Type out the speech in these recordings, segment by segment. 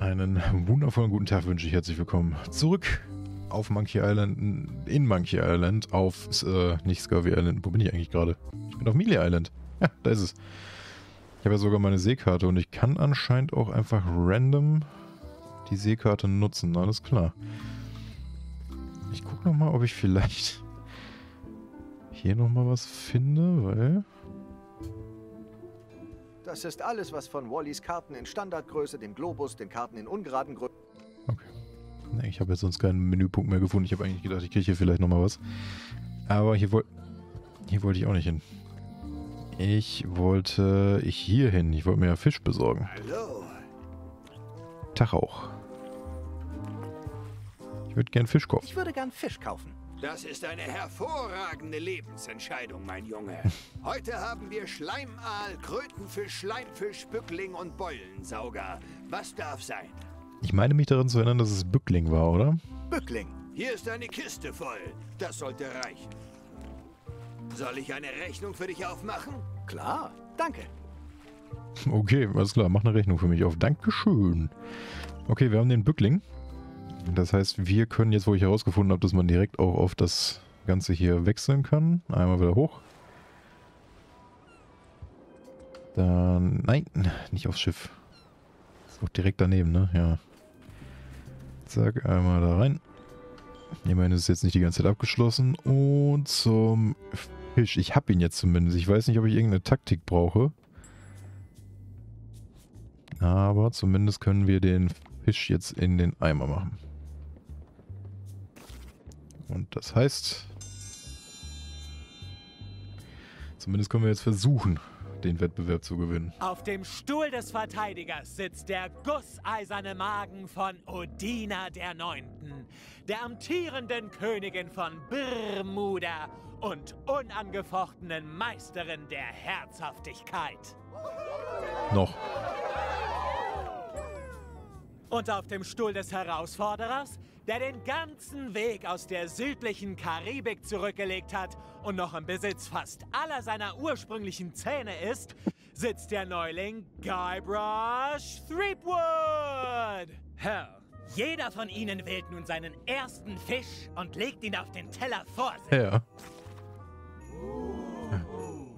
Einen wundervollen guten Tag wünsche ich herzlich willkommen zurück auf Monkey Island, in Monkey Island, auf, äh, nicht Scurvy Island, wo bin ich eigentlich gerade? Ich bin auf Mealy Island. Ja, da ist es. Ich habe ja sogar meine Seekarte und ich kann anscheinend auch einfach random die Seekarte nutzen, alles klar. Ich gucke nochmal, ob ich vielleicht hier nochmal was finde, weil... Das ist alles, was von Wallys Karten in Standardgröße, dem Globus, den Karten in ungeraden Größen... Okay. Nee, ich habe jetzt sonst keinen Menüpunkt mehr gefunden. Ich habe eigentlich gedacht, ich kriege hier vielleicht nochmal was. Aber hier, woll hier wollte ich auch nicht hin. Ich wollte ich hier hin. Ich wollte mir ja Fisch besorgen. Hallo. Tag auch. Ich würde gern Fisch kaufen. Ich würde gern Fisch kaufen. Das ist eine hervorragende Lebensentscheidung, mein Junge. Heute haben wir Schleimaal, Krötenfisch, Schleimfisch, Bückling und Beulensauger. Was darf sein? Ich meine mich daran zu erinnern, dass es Bückling war, oder? Bückling. Hier ist eine Kiste voll. Das sollte reichen. Soll ich eine Rechnung für dich aufmachen? Klar. Danke. Okay, alles klar. Mach eine Rechnung für mich auf. Dankeschön. Okay, wir haben den Bückling. Das heißt, wir können jetzt, wo ich herausgefunden habe, dass man direkt auch auf das Ganze hier wechseln kann. Einmal wieder hoch. Dann, nein, nicht aufs Schiff. Ist auch direkt daneben, ne? Ja. Zack, einmal da rein. Immerhin ist es jetzt nicht die ganze Zeit abgeschlossen. Und zum Fisch. Ich habe ihn jetzt zumindest. Ich weiß nicht, ob ich irgendeine Taktik brauche. Aber zumindest können wir den Fisch jetzt in den Eimer machen. Und das heißt, zumindest können wir jetzt versuchen, den Wettbewerb zu gewinnen. Auf dem Stuhl des Verteidigers sitzt der gusseiserne Magen von Odina der Neunten, der amtierenden Königin von Bermuda und unangefochtenen Meisterin der Herzhaftigkeit. Noch. Und auf dem Stuhl des Herausforderers, der den ganzen Weg aus der südlichen Karibik zurückgelegt hat und noch im Besitz fast aller seiner ursprünglichen Zähne ist, sitzt der Neuling Guybrush Threepwood. Herr, jeder von Ihnen wählt nun seinen ersten Fisch und legt ihn auf den Teller vor sich. Ja.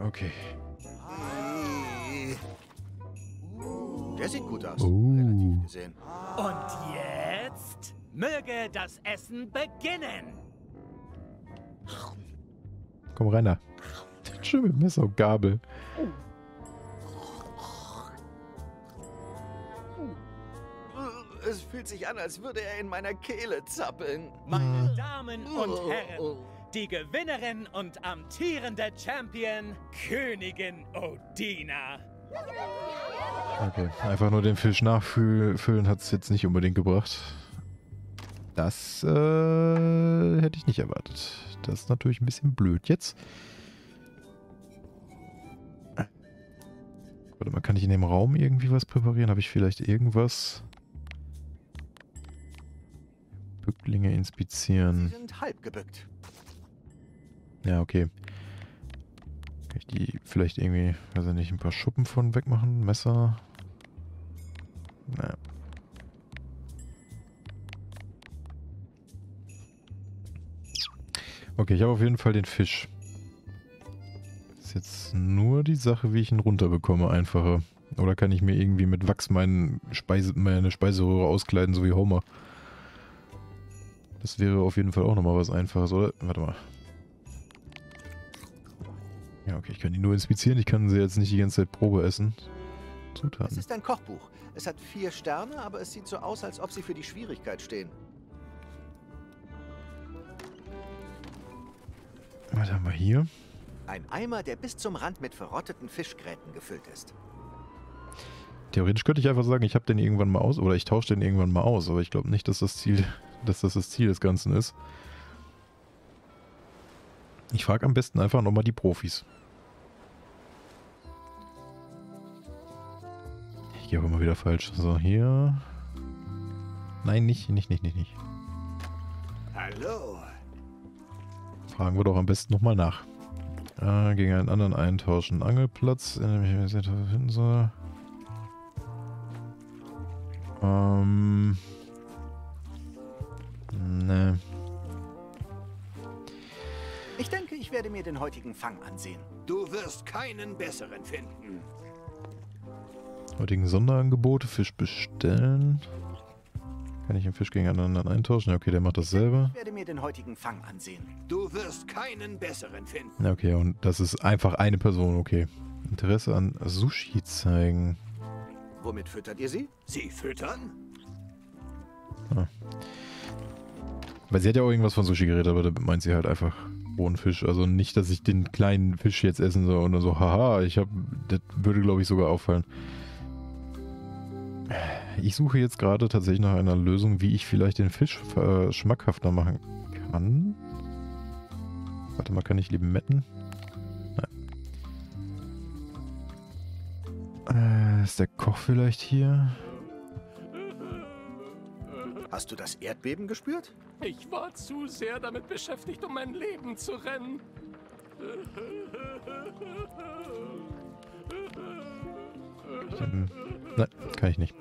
Okay. Der sieht gut aus. Oh. Relativ gesehen. Und jetzt möge das Essen beginnen. Komm rein da. Schön mit Messer und Gabel. Es fühlt sich an, als würde er in meiner Kehle zappeln. Meine Damen und Herren, die Gewinnerin und amtierende Champion, Königin Odina. Okay, einfach nur den Fisch nachfüllen hat es jetzt nicht unbedingt gebracht. Das äh, hätte ich nicht erwartet. Das ist natürlich ein bisschen blöd jetzt. Warte mal, kann ich in dem Raum irgendwie was präparieren? Habe ich vielleicht irgendwas? Bücklinge Sie inspizieren. sind halb gebückt. Ja, okay. Ich die vielleicht irgendwie, weiß ich nicht, ein paar Schuppen von wegmachen? Messer? Naja. Okay, ich habe auf jeden Fall den Fisch. Ist jetzt nur die Sache, wie ich ihn runterbekomme, einfacher. Oder kann ich mir irgendwie mit Wachs meinen Speise, meine Speiseröhre auskleiden, so wie Homer? Das wäre auf jeden Fall auch nochmal was Einfaches, oder? Warte mal. Ja, okay, ich kann die nur inspizieren. Ich kann sie jetzt nicht die ganze Zeit Probe essen. Es Zutaten. ist ein Kochbuch. Es hat vier Sterne, aber es sieht so aus, als ob sie für die Schwierigkeit stehen. Was haben wir hier? Ein Eimer, der bis zum Rand mit verrotteten Fischgräten gefüllt ist. Theoretisch könnte ich einfach sagen, ich habe den irgendwann mal aus oder ich tausche den irgendwann mal aus, aber ich glaube nicht, dass das Ziel, dass das das Ziel des Ganzen ist. Ich frage am besten einfach nochmal die Profis. Ich gehe auch immer wieder falsch. So, hier. Nein, nicht, nicht, nicht, nicht, nicht. Hallo. Fragen wir doch am besten nochmal nach. Äh, gegen einen anderen eintauschen. Angelplatz, in dem ich mich finden soll. Ähm. Ne. Ich denke, ich werde mir den heutigen Fang ansehen. Du wirst keinen besseren finden. Heutigen Sonderangebote, Fisch bestellen. Kann ich den Fisch gegen einen anderen eintauschen? Ja, okay, der macht das selber. Ich werde mir den heutigen Fang ansehen. Du wirst keinen besseren finden. Ja, okay, und das ist einfach eine Person, okay. Interesse an Sushi zeigen. Womit füttert ihr sie? Sie füttern? Weil sie hat ja auch irgendwas von Sushi geredet, aber da meint sie halt einfach rohen Fisch. Also nicht, dass ich den kleinen Fisch jetzt essen soll und dann so, haha, ich hab, das würde glaube ich sogar auffallen. Ich suche jetzt gerade tatsächlich nach einer Lösung, wie ich vielleicht den Fisch äh, schmackhafter machen kann. Warte mal, kann ich limetten? Nein. Äh, ist der Koch vielleicht hier? Hast du das Erdbeben gespürt? Ich war zu sehr damit beschäftigt, um mein Leben zu rennen. Hm, Nein, kann ich nicht.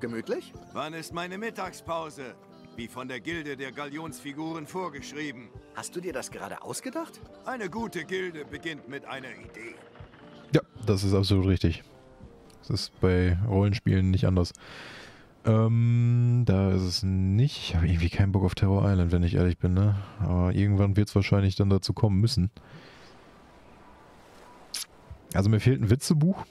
Gemütlich? Wann ist meine Mittagspause? Wie von der Gilde der Galionsfiguren vorgeschrieben. Hast du dir das gerade ausgedacht? Eine gute Gilde beginnt mit einer Idee. Ja, das ist absolut richtig. Das ist bei Rollenspielen nicht anders. Ähm, da ist es nicht. Ich habe irgendwie keinen Bock auf Terror Island, wenn ich ehrlich bin, ne? Aber irgendwann wird es wahrscheinlich dann dazu kommen müssen. Also mir fehlt ein Witzebuch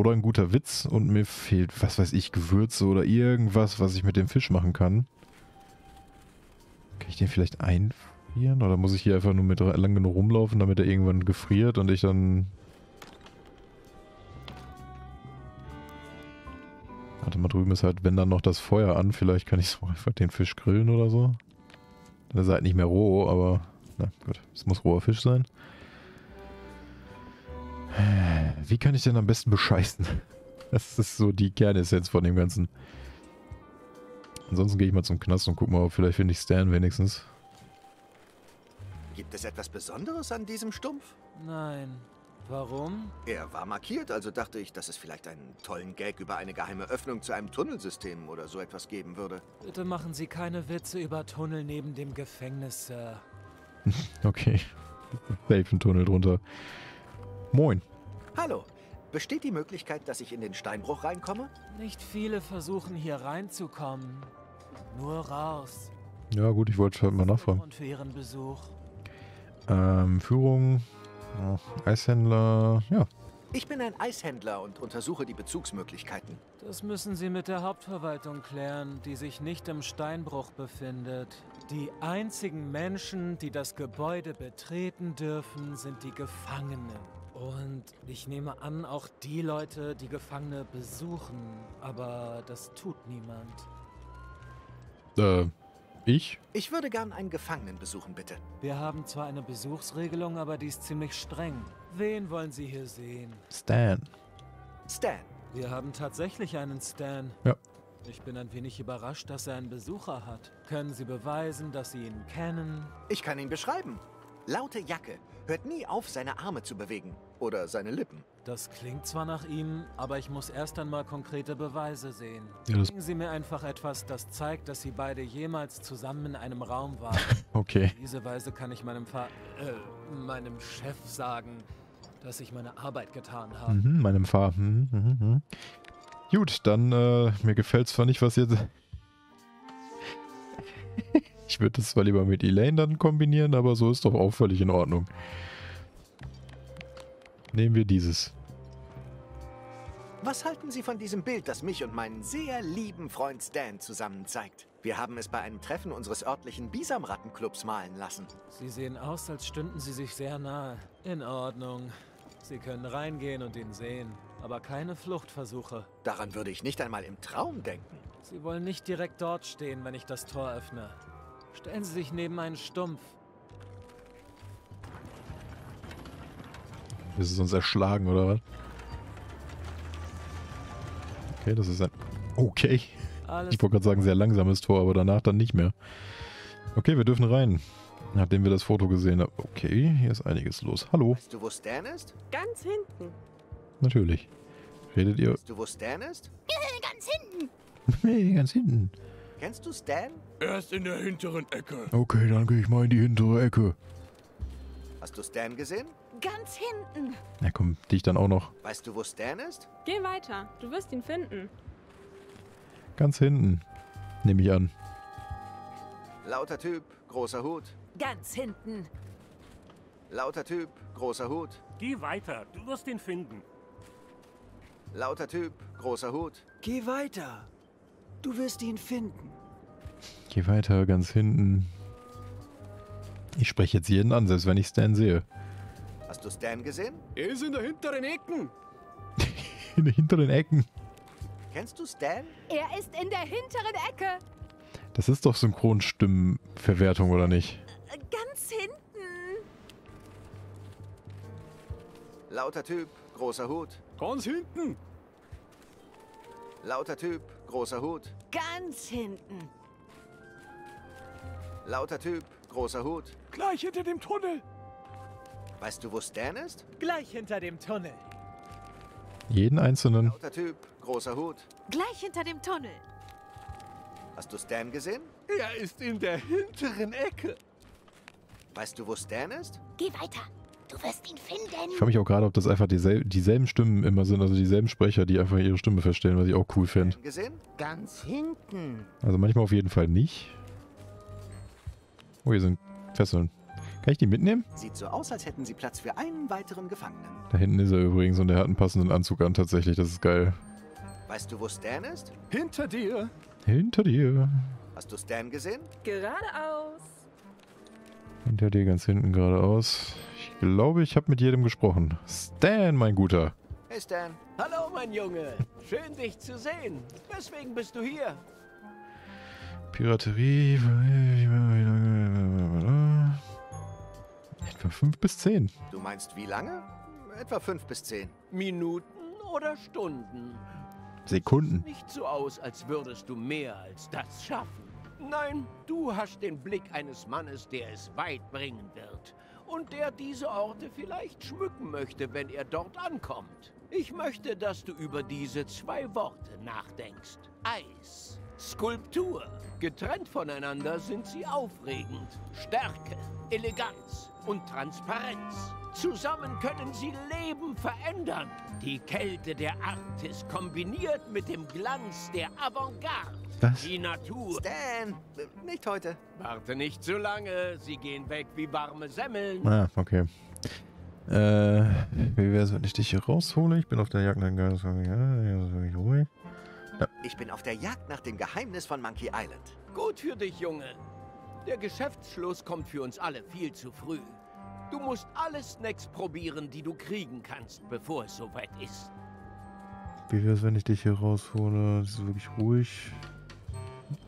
oder ein guter Witz und mir fehlt, was weiß ich, Gewürze oder irgendwas, was ich mit dem Fisch machen kann. Kann ich den vielleicht einfrieren? Oder muss ich hier einfach nur mit lang genug rumlaufen, damit er irgendwann gefriert und ich dann Warte mal, drüben ist halt, wenn dann noch das Feuer an, vielleicht kann ich so einfach den Fisch grillen oder so. Dann ist er halt nicht mehr roh, aber na gut, es muss roher Fisch sein. Wie kann ich denn am besten bescheißen? Das ist so die Kernessenz von dem Ganzen. Ansonsten gehe ich mal zum Knast und guck mal, ob vielleicht finde ich Stan wenigstens. Gibt es etwas Besonderes an diesem Stumpf? Nein. Warum? Er war markiert, also dachte ich, dass es vielleicht einen tollen Gag über eine geheime Öffnung zu einem Tunnelsystem oder so etwas geben würde. Bitte machen Sie keine Witze über Tunnel neben dem Gefängnis, Sir. Okay. Safe ein Tunnel drunter. Moin. Hallo, besteht die Möglichkeit, dass ich in den Steinbruch reinkomme? Nicht viele versuchen hier reinzukommen. Nur raus. Ja gut, ich wollte halt mal nachfragen. Und für Ihren Besuch. Ähm, Führung, ja, Eishändler, ja. Ich bin ein Eishändler und untersuche die Bezugsmöglichkeiten. Das müssen Sie mit der Hauptverwaltung klären, die sich nicht im Steinbruch befindet. Die einzigen Menschen, die das Gebäude betreten dürfen, sind die Gefangenen. Und ich nehme an, auch die Leute, die Gefangene besuchen. Aber das tut niemand. Äh, ich? Ich würde gern einen Gefangenen besuchen, bitte. Wir haben zwar eine Besuchsregelung, aber die ist ziemlich streng. Wen wollen Sie hier sehen? Stan. Stan. Wir haben tatsächlich einen Stan. Ja. Ich bin ein wenig überrascht, dass er einen Besucher hat. Können Sie beweisen, dass Sie ihn kennen? Ich kann ihn beschreiben. Laute Jacke. Hört nie auf, seine Arme zu bewegen. Oder seine Lippen. Das klingt zwar nach ihm, aber ich muss erst einmal konkrete Beweise sehen. Ja, Bringen Sie mir einfach etwas, das zeigt, dass Sie beide jemals zusammen in einem Raum waren. Okay. Auf diese Weise kann ich meinem Fa äh, meinem Chef sagen, dass ich meine Arbeit getan habe. Mhm, meinem Fahr. Mhm, mhm, mhm. Gut, dann, äh, mir gefällt zwar nicht, was jetzt... ich würde das zwar lieber mit Elaine dann kombinieren, aber so ist doch auch völlig in Ordnung. Nehmen wir dieses. Was halten Sie von diesem Bild, das mich und meinen sehr lieben Freund Stan zusammen zeigt? Wir haben es bei einem Treffen unseres örtlichen Bisamrattenclubs malen lassen. Sie sehen aus, als stünden Sie sich sehr nahe. In Ordnung. Sie können reingehen und ihn sehen, aber keine Fluchtversuche. Daran würde ich nicht einmal im Traum denken. Sie wollen nicht direkt dort stehen, wenn ich das Tor öffne. Stellen Sie sich neben einen Stumpf. Willst du uns erschlagen, oder was? Okay, das ist ein... Okay. Alles Ich wollte gerade sagen, sehr langsames Tor, aber danach dann nicht mehr. Okay, wir dürfen rein. Nachdem wir das Foto gesehen haben. Okay, hier ist einiges los. Hallo, Weißt du, wo Stan ist? Ganz hinten. natürlich. Redet ihr... Weißt du, wo Stan ist? ganz hinten. Nee, ganz hinten. Kennst du Stan? Er ist in der hinteren Ecke. Okay, dann gehe ich mal in die hintere Ecke. Hast du Stan gesehen? Ganz hinten. Na komm, dich dann auch noch. Weißt du, wo Stan ist? Geh weiter, du wirst ihn finden. Ganz hinten. Nehme ich an. Lauter Typ, großer Hut. Ganz hinten. Lauter Typ, großer Hut. Geh weiter, du wirst ihn finden. Lauter Typ, großer Hut. Geh weiter. Du wirst ihn finden. Geh weiter, ganz hinten. Ich spreche jetzt jeden an, selbst wenn ich Stan sehe. Hast du Stan gesehen? Er ist in der hinteren Ecken. In den hinteren Ecken. Kennst du Stan? Er ist in der hinteren Ecke. Das ist doch Synchronstimmenverwertung, oder nicht? Äh, Ganz hinten. Lauter Typ, großer Hut. Ganz hinten. Lauter Typ, großer Hut. Ganz hinten. Lauter Typ, großer Hut. Gleich hinter dem Tunnel. Weißt du, wo Stan ist? Gleich hinter dem Tunnel. Jeden einzelnen. Lauter Typ, großer Hut. Gleich hinter dem Tunnel. Hast du Stan gesehen? Er ist in der hinteren Ecke. Weißt du, wo Stan ist? Geh weiter. Du wirst ihn Ich finden. frage mich auch gerade, ob das einfach diesel dieselben Stimmen immer sind, also dieselben Sprecher, die einfach ihre Stimme verstellen, was ich auch cool finde. Stan gesehen? Ganz hinten. Also manchmal auf jeden Fall nicht. Oh, hier sind Fesseln. Kann ich die mitnehmen? Sieht so aus, als hätten sie Platz für einen weiteren Gefangenen. Da hinten ist er übrigens und der hat einen passenden Anzug an, tatsächlich. Das ist geil. Weißt du, wo Stan ist? Hinter dir. Hinter dir. Hast du Stan gesehen? Geradeaus. Hinter dir ganz hinten geradeaus. Ich glaube, ich habe mit jedem gesprochen. Stan, mein Guter. Hey Stan. Hallo, mein Junge. Schön, dich zu sehen. Weswegen bist du hier? Piraterie. Etwa 5 bis 10. Du meinst wie lange? Etwa fünf bis zehn. Minuten oder Stunden? Sekunden. Nicht so aus, als würdest du mehr als das schaffen. Nein, du hast den Blick eines Mannes, der es weit bringen wird. Und der diese Orte vielleicht schmücken möchte, wenn er dort ankommt. Ich möchte, dass du über diese zwei Worte nachdenkst. Eis. Skulptur. Getrennt voneinander sind sie aufregend. Stärke, Eleganz und Transparenz. Zusammen können sie Leben verändern. Die Kälte der Arktis kombiniert mit dem Glanz der Avantgarde. Was? Die Natur. Stan! Äh, Nicht heute. Warte nicht zu lange, sie gehen weg wie warme Semmeln. Ah, okay. Äh, wie wäre es, wenn ich dich hier raushole? Ich bin auf der Jagd. Ja, das ist wirklich ruhig. Ich bin auf der Jagd nach dem Geheimnis von Monkey Island. Gut für dich, Junge. Der Geschäftsschluss kommt für uns alle viel zu früh. Du musst alle Snacks probieren, die du kriegen kannst, bevor es soweit ist. Wie wäre es, wenn ich dich hier raushole? Das ist wirklich ruhig.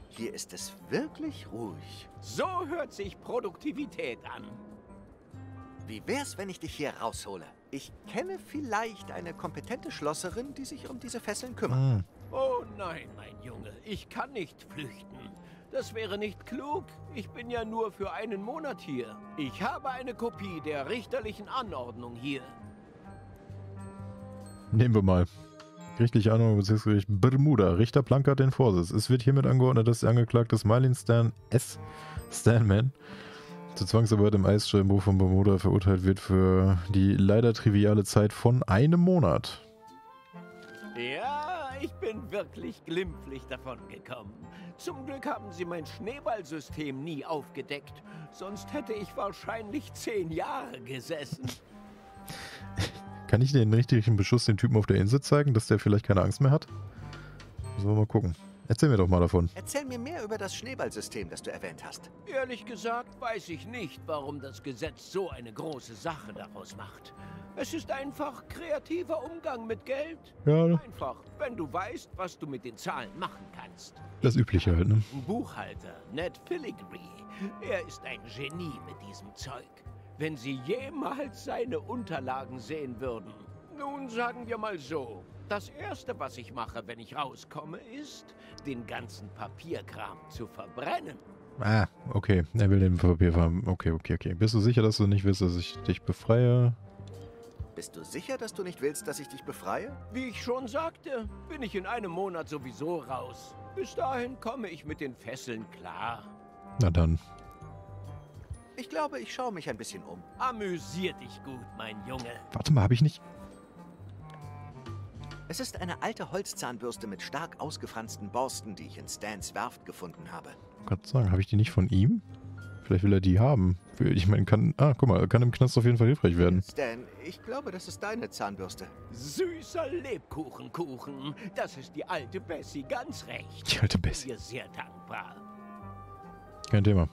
Hier ist es wirklich ruhig. So hört sich Produktivität an. Wie wär's, wenn ich dich hier raushole? Ich kenne vielleicht eine kompetente Schlosserin, die sich um diese Fesseln kümmert. Ah, Oh nein, mein Junge, ich kann nicht flüchten. Das wäre nicht klug. Ich bin ja nur für einen Monat hier. Ich habe eine Kopie der richterlichen Anordnung hier. nehmen wir mal. Gerichtliche Anordnung Bezirksgericht Bermuda. Richter Plankert den Vorsitz. Es wird hiermit angeordnet, dass der Angeklagte Smiling Stan S. Stanman zur Zwangsarbeit im Eissteinbruch von Bermuda verurteilt wird für die leider triviale Zeit von einem Monat. Wirklich glimpflich davon gekommen. Zum Glück haben sie mein Schneeballsystem nie aufgedeckt. Sonst hätte ich wahrscheinlich zehn Jahre gesessen. Kann ich den richtigen Beschuss den Typen auf der Insel zeigen, dass der vielleicht keine Angst mehr hat? Müssen wir mal gucken. Erzähl mir doch mal davon. Erzähl mir mehr über das Schneeballsystem, das du erwähnt hast. Ehrlich gesagt weiß ich nicht, warum das Gesetz so eine große Sache daraus macht. Es ist einfach kreativer Umgang mit Geld. Ja, Einfach, wenn du weißt, was du mit den Zahlen machen kannst. das Übliche halt, ne? Ein Buchhalter, Ned Filigree. Er ist ein Genie mit diesem Zeug. Wenn Sie jemals seine Unterlagen sehen würden. Nun sagen wir mal so. Das Erste, was ich mache, wenn ich rauskomme, ist, den ganzen Papierkram zu verbrennen. Ah, okay. Er will den Papier haben. Okay, okay, okay. Bist du sicher, dass du nicht willst, dass ich dich befreie? Bist du sicher, dass du nicht willst, dass ich dich befreie? Wie ich schon sagte, bin ich in einem Monat sowieso raus. Bis dahin komme ich mit den Fesseln klar. Na dann. Ich glaube, ich schaue mich ein bisschen um. Amüsier dich gut, mein Junge. Warte mal, habe ich nicht... Es ist eine alte Holzzahnbürste mit stark ausgefransten Borsten, die ich in Stans Werft gefunden habe. Ich kann sagen, habe ich die nicht von ihm? Vielleicht will er die haben. Für- Ich meine, kann... Ah, guck mal, kann im Knast auf jeden Fall hilfreich werden. Stan, ich glaube, das ist deine Zahnbürste. Süßer Lebkuchenkuchen. Das ist die alte Bessie, ganz recht. Die alte Bessie. Ihr sehr dankbar. Kein Thema.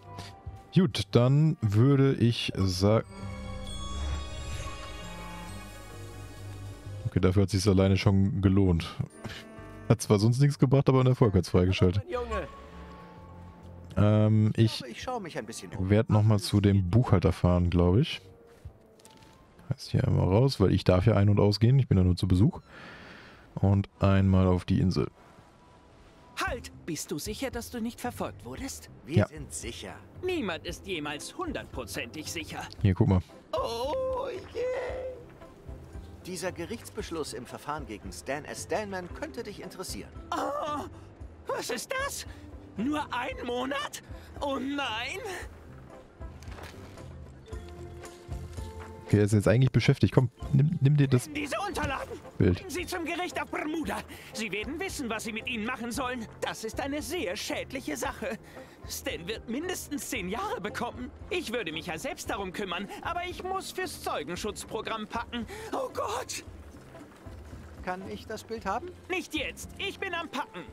Gut, dann würde ich sagen... Okay, dafür hat es sich alleine schon gelohnt. Hat zwar sonst nichts gebracht, aber ein Erfolg hat es freigeschaltet. Ähm, ich Ich glaube, ich schaue mich ein bisschen um. werde nochmal zu dem Buchhalter fahren, glaube ich. Heißt hier einmal raus, weil ich darf ja ein- und ausgehen. Ich bin ja nur zu Besuch. Und einmal auf die Insel. Halt! Bist du sicher, dass du nicht verfolgt wurdest? Wir Ja. sind sicher. Niemand ist jemals hundertprozentig sicher. Hier, guck mal. Oh je. Dieser Gerichtsbeschluss im Verfahren gegen Stan S. Stanman könnte dich interessieren. Oh, was ist das? Nur ein Monat? Oh nein! Okay, er ist jetzt eigentlich beschäftigt. Komm, nimm, nimm dir das Diese Unterlagen! Bild. Sie zum Gericht auf Bermuda. Sie werden wissen, was Sie mit ihnen machen sollen. Das ist eine sehr schädliche Sache. Stan wird mindestens zehn Jahre bekommen. Ich würde mich ja selbst darum kümmern, aber ich muss fürs Zeugenschutzprogramm packen. Oh Gott! Kann ich das Bild haben? Nicht jetzt! Ich bin am Packen!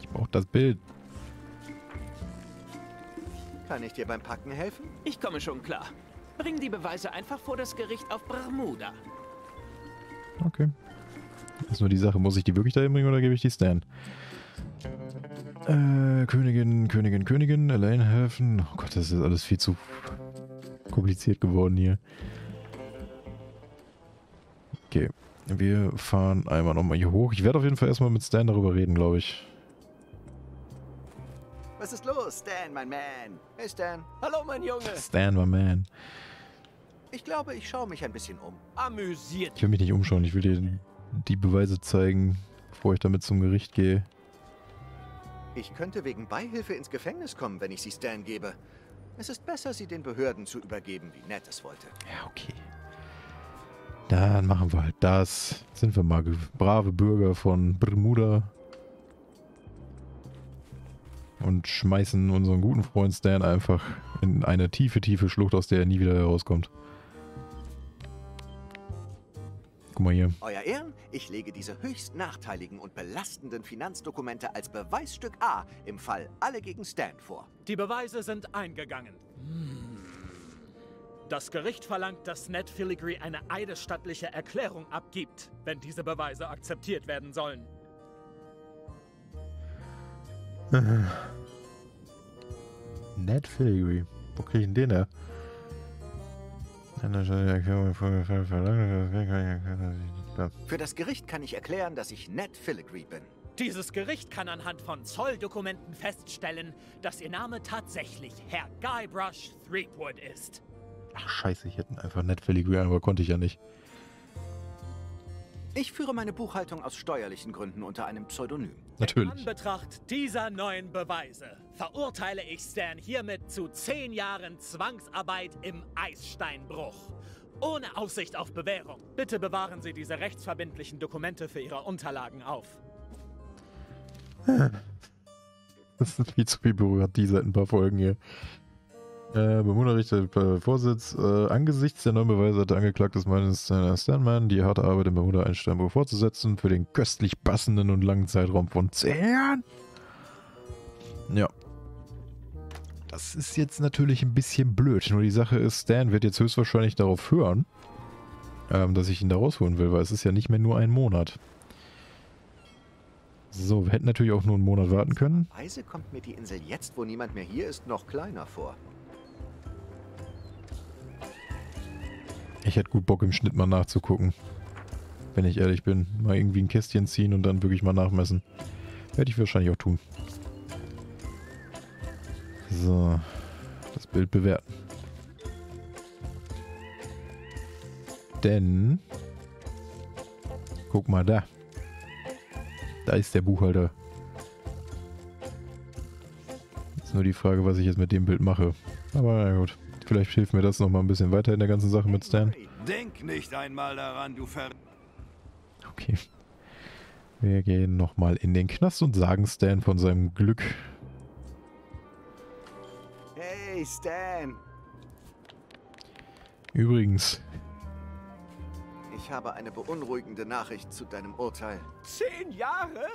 Ich brauche das Bild. Kann ich dir beim Packen helfen? Ich komme schon klar. Bring die Beweise einfach vor das Gericht auf Bermuda. Okay. Ist nur die Sache, muss ich die wirklich dahin bringen oder gebe ich die Stan? Äh, Königin, Königin, Königin, Elaine helfen. Oh Gott, das ist alles viel zu kompliziert geworden hier. Okay, wir fahren einmal nochmal hier hoch. Ich werde auf jeden Fall erstmal mit Stan darüber reden, glaube ich. Was ist los, Stan, mein Man? Hey, Stan. Hallo, mein Junge. Stan, my man. Ich glaube, ich schaue mich ein bisschen um. Amüsiert. Ich will mich nicht umschauen. Ich will dir die Beweise zeigen, bevor ich damit zum Gericht gehe. Ich könnte wegen Beihilfe ins Gefängnis kommen, wenn ich sie Stan gebe. Es ist besser, sie den Behörden zu übergeben, wie Ned es wollte. Ja, okay. Dann machen wir halt das. Sind wir mal brave Bürger von Bermuda. Und schmeißen unseren guten Freund Stan einfach in eine tiefe, tiefe Schlucht, aus der er nie wieder herauskommt. Guck mal hier. Euer Ehren, ich lege diese höchst nachteiligen und belastenden Finanzdokumente als Beweisstück A im Fall alle gegen Stan vor. Die Beweise sind eingegangen. Das Gericht verlangt, dass Ned Filigree eine eidesstattliche Erklärung abgibt, wenn diese Beweise akzeptiert werden sollen. Ned Filigree. Wo krieg ich denn den her? Für das Gericht kann ich erklären, dass ich Ned Filigree bin. Dieses Gericht kann anhand von Zolldokumenten feststellen, dass Ihr Name tatsächlich Herr Guybrush Threepwood ist. Ach scheiße, ich hätte einfach Ned Filigree, aber konnte ich ja nicht. Ich führe meine Buchhaltung aus steuerlichen Gründen unter einem Pseudonym. In Natürlich. Anbetracht dieser neuen Beweise verurteile ich Stan hiermit zu zehn Jahren Zwangsarbeit im Eissteinbruch. Ohne Aussicht auf Bewährung. Bitte bewahren Sie diese rechtsverbindlichen Dokumente für Ihre Unterlagen auf. Das ist viel zu viel berührt, die seit ein paar Folgen hier. Äh, Bermuda-Richter, äh, Vorsitz. Äh, angesichts der neuen Beweise hat der Angeklagte Mannes äh, Stanman die harte Arbeit in Bermuda ein Steinbruch fortzusetzen für den köstlich passenden und langen Zeitraum von 10 Jahren. Ja. Das ist jetzt natürlich ein bisschen blöd. Nur die Sache ist, Stan wird jetzt höchstwahrscheinlich darauf hören, ähm, dass ich ihn da rausholen will, weil es ist ja nicht mehr nur ein Monat. So, wir hätten natürlich auch nur einen Monat warten können. Weise kommt mir die Insel jetzt, wo niemand mehr hier ist, noch kleiner vor. Ich hätte gut Bock im Schnitt mal nachzugucken. Wenn ich ehrlich bin. Mal irgendwie ein Kästchen ziehen und dann wirklich mal nachmessen. Werde ich wahrscheinlich auch tun. So. Das Bild bewerten. Denn... Guck mal da. Da ist der Buchhalter. Ist nur die Frage, was ich jetzt mit dem Bild mache. Aber na gut. Vielleicht hilft mir das nochmal ein bisschen weiter in der ganzen Sache mit Stan. Denk nicht einmal daran, du Ver... Okay. Wir gehen nochmal in den Knast und sagen Stan von seinem Glück. Hey, Stan. Übrigens, Ich habe eine beunruhigende Nachricht zu deinem Urteil. Zehn Jahre?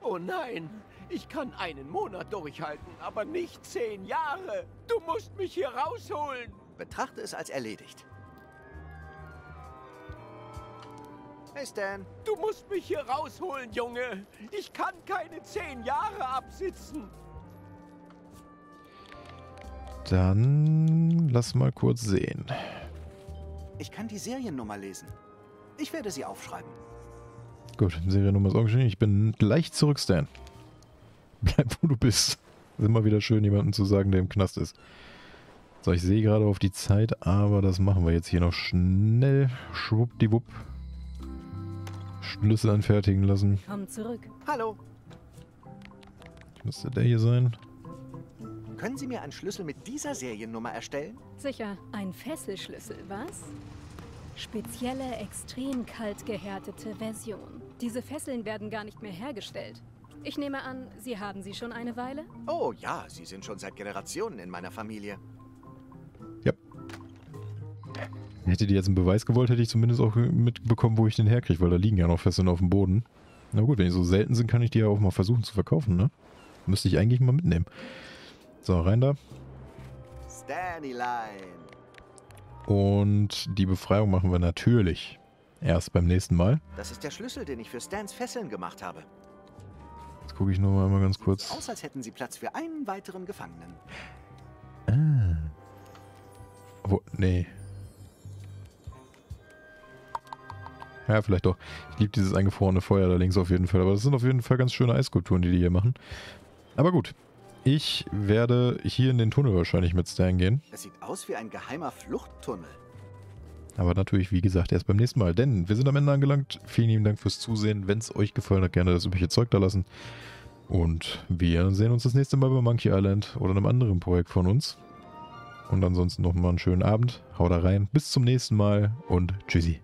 Oh nein, ich kann einen Monat durchhalten, aber nicht zehn Jahre. Du musst mich hier rausholen. Betrachte es als erledigt. Hey, Stan. Du musst mich hier rausholen, Junge. Ich kann keine zehn Jahre absitzen. dann lass mal kurz sehen. Ich kann die Seriennummer lesen. Ich werde sie aufschreiben. Gut, Seriennummer ist aufgeschrieben. Ich bin gleich zurück, Stan. Bleib, wo du bist. Ist immer wieder schön, jemandem zu sagen, der im Knast ist. So, ich sehe gerade auf die Zeit, aber das machen wir jetzt hier noch schnell. Schwuppdiwupp. Schlüssel anfertigen lassen. Komm zurück. Hallo. Müsste der hier sein? Können Sie mir einen Schlüssel mit dieser Seriennummer erstellen? Sicher. Ein Fesselschlüssel, was? Spezielle, extrem kalt gehärtete Version. Diese Fesseln werden gar nicht mehr hergestellt. Ich nehme an, Sie haben sie schon eine Weile? Oh ja, Sie sind schon seit Generationen in meiner Familie. Hätte die jetzt einen Beweis gewollt, hätte ich zumindest auch mitbekommen, wo ich den herkriege, weil da liegen ja noch Fesseln auf dem Boden. Na gut, wenn die so selten sind, kann ich die ja auch mal versuchen zu verkaufen, ne? Müsste ich eigentlich mal mitnehmen. So, rein da. Stanyline. Und die Befreiung machen wir natürlich erst beim nächsten Mal. Das ist der Schlüssel, den ich für Stans Fesseln gemacht habe. Jetzt gucke ich nur mal ganz kurz. Aus, als hätten Sie Platz für einen weiteren Gefangenen. Ah. Wo, nee. Ja, vielleicht doch. Ich liebe dieses eingefrorene Feuer da links auf jeden Fall. Aber das sind auf jeden Fall ganz schöne Eisskulpturen, die die hier machen. Aber gut. Ich werde hier in den Tunnel wahrscheinlich mit Stan gehen. Es sieht aus wie ein geheimer Fluchttunnel. Aber natürlich, wie gesagt, erst beim nächsten Mal. Denn wir sind am Ende angelangt. Vielen lieben Dank fürs Zusehen. Wenn es euch gefallen hat, gerne das übliche Zeug da lassen. Und wir sehen uns das nächste Mal bei Monkey Island oder einem anderen Projekt von uns. Und ansonsten nochmal einen schönen Abend. Haut rein. Bis zum nächsten Mal und tschüssi.